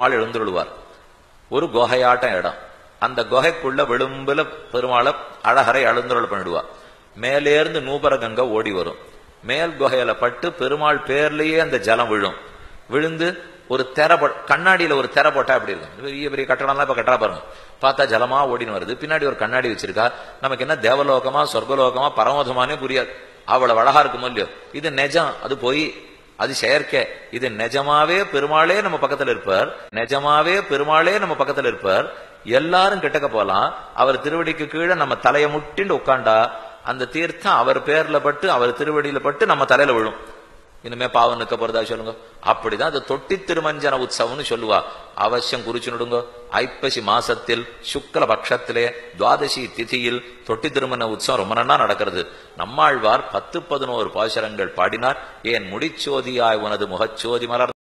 ஆள் எழுந்துருவார் ஒரு குகையாட்டம் இடம். அந்த குகைக்குள்ள விளிம்புல பெருமாளை அழகரை எழுந்துருள் பண்ணிடுவா மேலேருந்து நூபரகங்கை ஓடி வரும். மேல் குகையில பட்டு பெருமாள் பேர்லயே அந்த ஜலம் விழும். விழுந்து ஒரு தெர போ- கண்ணாடியில ஒரு தெர போட்டா அப்படி இருக்கும்? பெரிய பெரிய கட்டடம்லாம் இப்ப கட்டா பாருங்க. பார்த்தா ஜலமா ஓடின்னு வருது. பின்னாடி ஒரு கண்ணாடி வச்சிருக்கா. நமக்கு என்ன தேவலோகமா சொர்க்கலோகமா பரமோதமானே புரியாது. அவ்வளவு அழகா இருக்குமோ இல்லையோ? இது நெஜம். அது போய் அது செயற்கை. இது நிஜமாவே பெருமாளே நம்ம பக்கத்துல இருப்பார். நிஜமாவே பெருமாளே நம்ம பக்கத்துல இருப்பார். எல்லாரும் கிட்டக்க போலாம். அவர் திருவடிக்கு கீழே நம்ம தலையை முட்டின்னு உட்காண்டா அந்த தீர்த்தம் அவர் பேர்ல பட்டு அவர் திருவடியில பட்டு நம்ம தலையில விழும். இனிமே பாவம் நிற்க போறதா சொல்லுங்க? அப்படிதான் அது தொட்டி திருமஞ்சன உற்சவம்னு சொல்லுவா. அவசியம் குறிச்சு நடுங்க. ஐப்பசி மாசத்தில் சுக்ல பட்சத்திலே துவாதசி திதியில் தொட்டி திருமண உற்சவம் ரொம்ப நன்னா நடக்கிறது. நம்மாழ்வார் பத்து பதினோரு பாசுரங்கள் பாடினார். ஏன் முடிச்சோதியாய் உனது முகச்சோதி மலர்